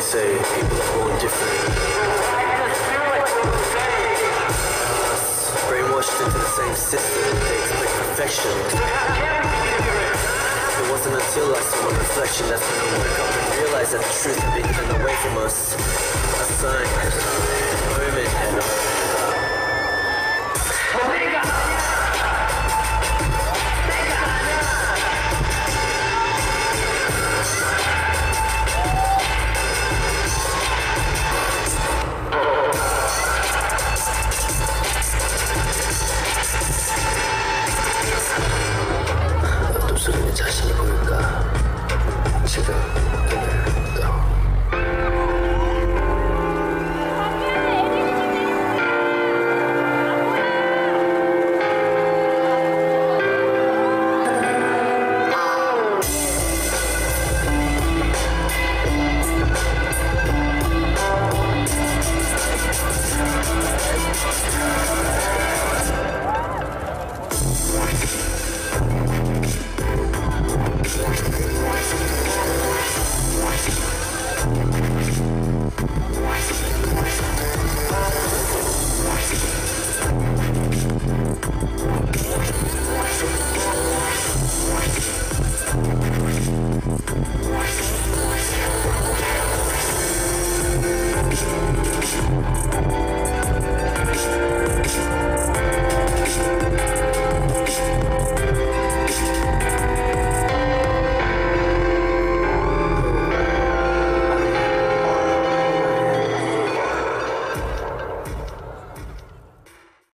say people are born different. Brainwashed into the same system, they expect perfection. It wasn't until I saw my reflection that's when I woke up and realized that the truth had been hidden away from us. A sign,